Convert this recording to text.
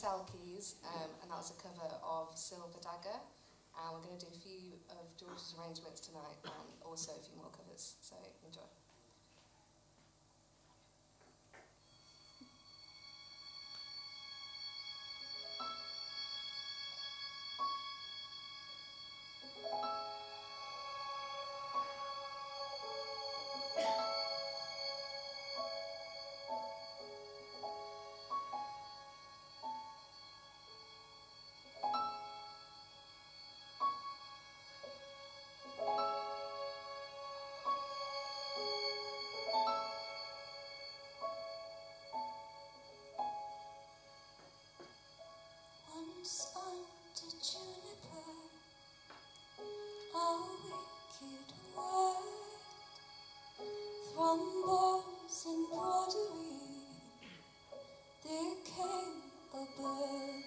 Selkies, um, and that was a cover of Silver Dagger. And we're going to do a few of George's arrangements tonight and also a few more covers, so enjoy. and broderie, there came a bird.